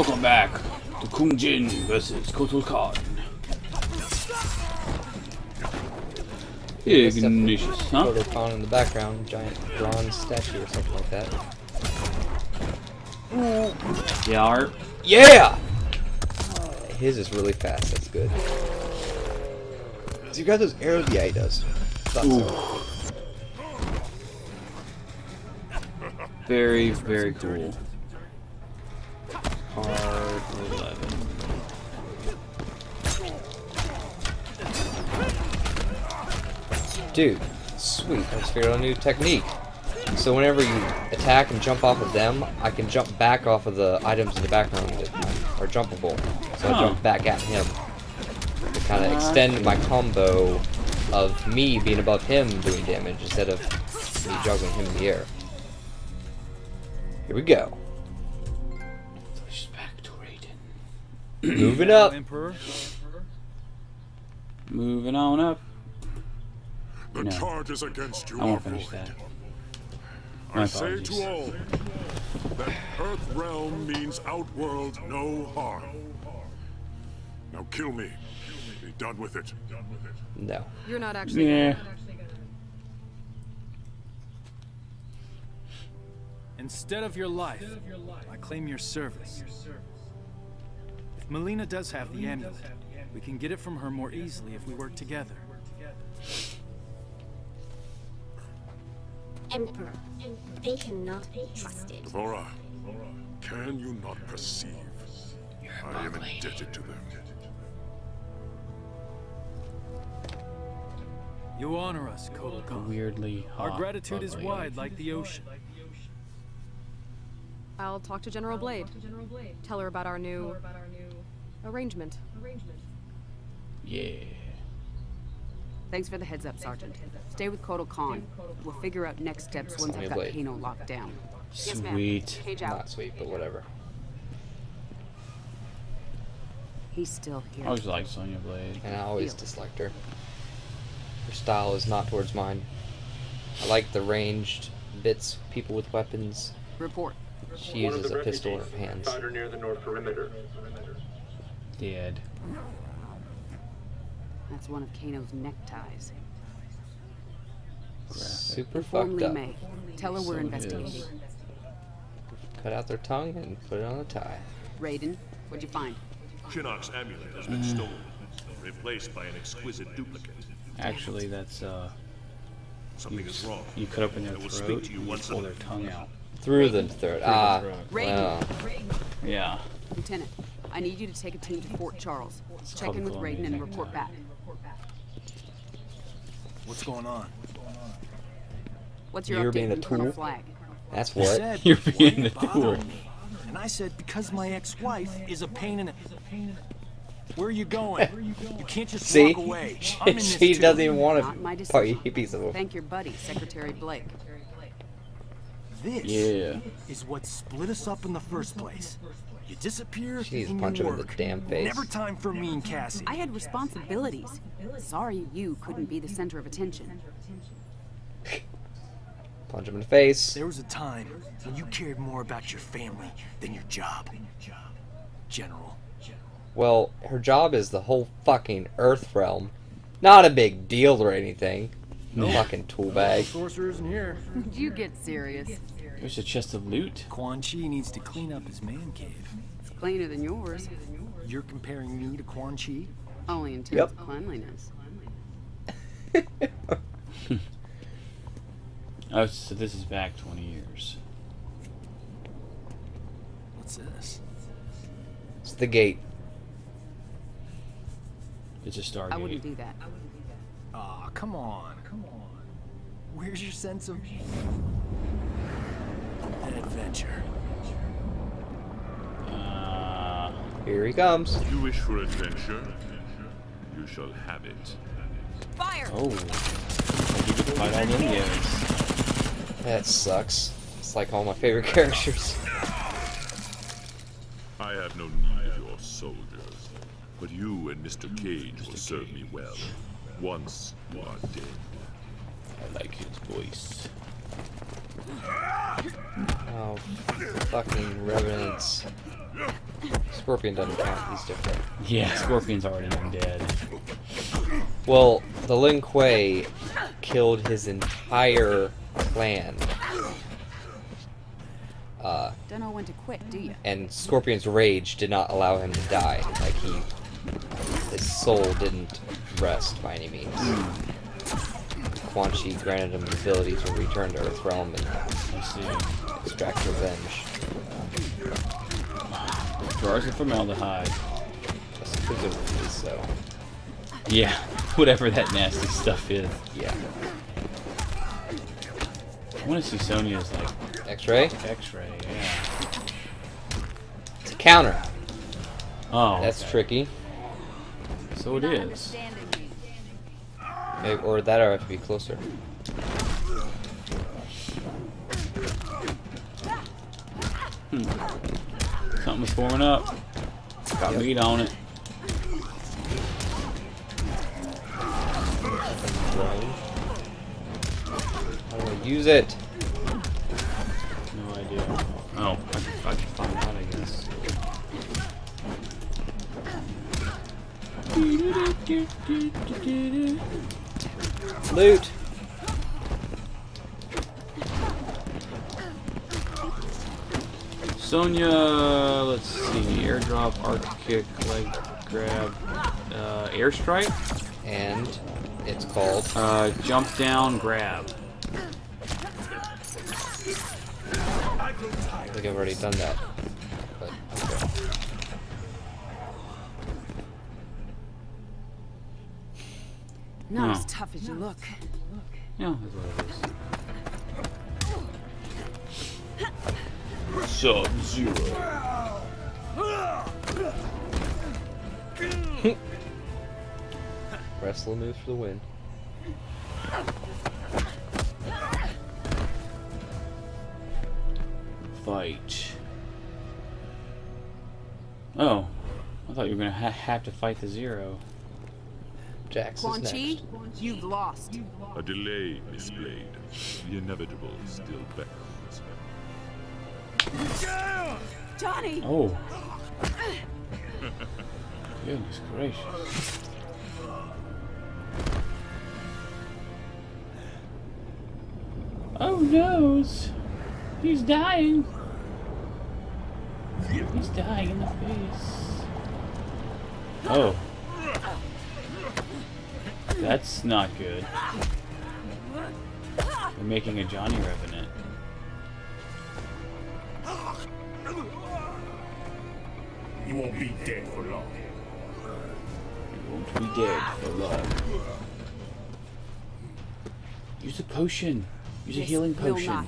Welcome back to Kung Jin versus Kotal Khan. Ignatius, huh? Kotal Khan in the background, giant bronze statue or something like that. Yeah, Art. Yeah! His is really fast, that's good. You got those arrows? Yeah, he does. Very, very cool. Hard 11. Dude, sweet. I just figured out a new technique. So whenever you attack and jump off of them, I can jump back off of the items in the background that are jumpable. So I jump back at him. To kind of extend my combo of me being above him doing damage instead of me juggling him in the air. Here we go. Moving up. Emperor. Moving on up. The No. is against you I won't finish void. that. I My say to all that Earth Realm means Outworld no harm. Now kill me. Be done with it. No. You're not actually. Yeah. Instead of your life, I claim your service. If Mileena does have the amulet, we can get it from her more easily if we work together. Emperor, they cannot be trusted. D'Vorah, can you not perceive? I am indebted to them. You honor us, Kotal Khan. Weirdly hot. Our gratitude is wide like the ocean. I'll talk to General Blade. Tell her about our new arrangement. Yeah. Thanks for the heads up, Sergeant. Stay with Kotal Khan. We'll figure out next steps once I've got Blade. Kano locked down. Sweet. Cage out. Not sweet, but whatever. He's still here. I always liked Sonya Blade. And I always Deal. disliked her. Her style is not towards mine. I like the ranged bits, people with weapons. Report. She One uses a pistol in her refugees hands. Spotted her near the north perimeter. Dead. That's one of Kano's neckties. Super Inform fucked Lee up. May. Tell her So we're investigating. Cut out their tongue and put it on a tie. Raiden, what'd you find? Shinnok's amulet has been stolen, replaced by an exquisite duplicate. Actually, that's uh, Something is wrong. you cut open their throat, speak to you and once pull their tongue out. Through the throat. Ah. throat. Raiden. Wow. Yeah. Lieutenant, I need you to take a team to Fort Charles. Check in with Raiden and report back. What's going on? What's your You're update being a on Colonel tool? Flag? That's what. said, You're being a tool." And I said, because my ex-wife is a pain in the... Where are you going? You can't just See? walk away. I'm in this she doesn't even want Not my to fight decision. piece of Thank your buddy, Secretary Blake. This Yeah. is what split us up in the first place. You disappear She needs to and punch you him in the damn face. Never time for me and Cassie. I had responsibilities. Sorry you couldn't be the center of attention. punch him in the face. There was a time when you cared more about your family than your job. General. Well, her job is the whole fucking Earth realm. Not a big deal or anything. Fucking tool bag. Sorcerers in here. you get serious. There's a chest of loot. Quan Chi needs to clean up his man cave. It's cleaner than yours. You're comparing me to Quan Chi? Only in terms Yep. of cleanliness. Oh, so this is back 20 years. What's this? It's the gate. It's a Stargate. I wouldn't do that. I wouldn't do that. Aw, come on. Come on. Where's your sense of adventure? Uh, Here he comes. You wish for adventure? You shall have it. Fire! oh. You get to fight all them guys. That sucks. It's like all my favorite characters. I have no need of your soldiers, but you and Mr. Cage will serve me well. Once you are dead. I like his voice. Oh, fucking revenants. Scorpion doesn't count. He's different. Yeah, Scorpion's already dead. Well, the Lin Kuei killed his entire clan. Uh, Don't know when to quit, do you? and Scorpion's rage did not allow him to die. Like he, his soul didn't rest by any means. Quan Chi granted him the ability to return to Earthrealm and I see. extract revenge. Drugs and formaldehyde. Presumably so. Yeah, whatever that nasty stuff is. Yeah. I want to see Sonya's like X-ray. X-ray. Yeah. It's a counter. Oh, That's okay. tricky. So it is. Maybe, or that, or I have to be closer. Hmm. Something's forming up. Got Yep. meat on it. How do I use it? No idea. Oh, I can, I can find out, I guess. Loot. Sonya, let's see, airdrop, arc kick, leg grab, uh, airstrike, And it's called. uh, jump down, grab. I think I've already done that. Not No. as tough as you look. Yeah, that's what it is. Sub Zero. Wrestler moves for the win. Fight. Oh, I thought you were gonna ha have to fight the zero. Jax Quan is Chi, next. you've lost. A delay, Miss Blade. The inevitable still beckons. Johnny! Oh. Goodness gracious. Oh noes! He's dying! He's dying in the face. Oh. That's not good. They're making a Johnny Revenant. You won't be dead for long. You won't be dead for long. Use a potion. Use a healing potion.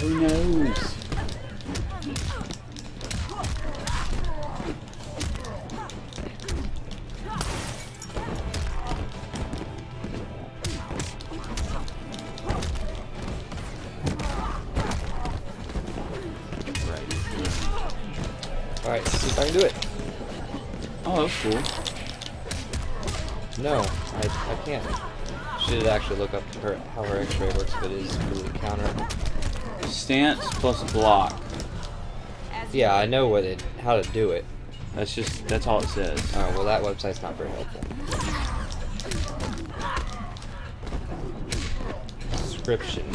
Who knows? Alright, see if I can do it. Oh, that's cool. No, I, I can't. Should actually look up her how her X-ray works, but it is really counter. Stance plus block. Yeah, I know what it how to do it. That's just that's all it says. Alright, well that website's not very helpful. Description.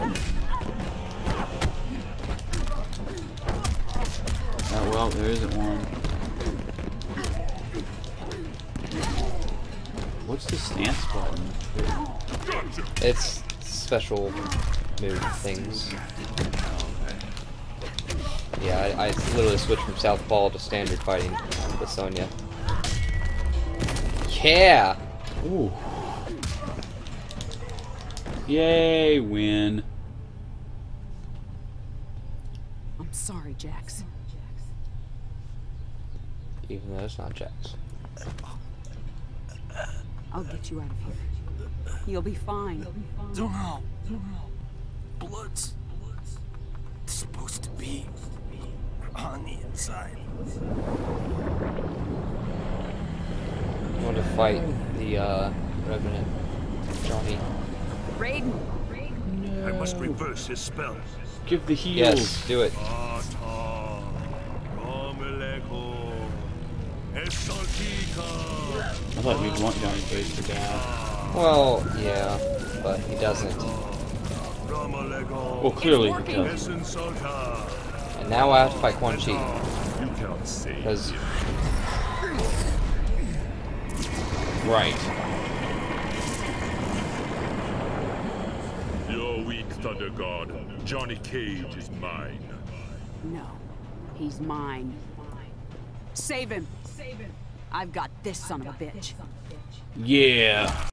Uh, Oh there isn't one. What's the stance button? It's special move things. Yeah, I, I literally switched from south Southpaw to standard fighting with Sonya. Yeah! Ooh. Yay, win. I'm sorry, Jax. Even though it's not Jax. I'll get you out of here. You'll be fine. Don't know. Blood's supposed to be on the inside. I want to fight the uh, Revenant. Johnny. Raiden! I must reverse his spell. Give the heals. Yes, do it. I thought we'd want Johnny Cage to die. Well, yeah, but he doesn't. Well, clearly It's he working. does. Esensalta. And now I have to fight Quan Chi. You cannot save Because him. Right. You're weak, Thunder God. Johnny Cage is mine. No, he's mine. Save him! Save him! I've got this son of a bitch. Yeah.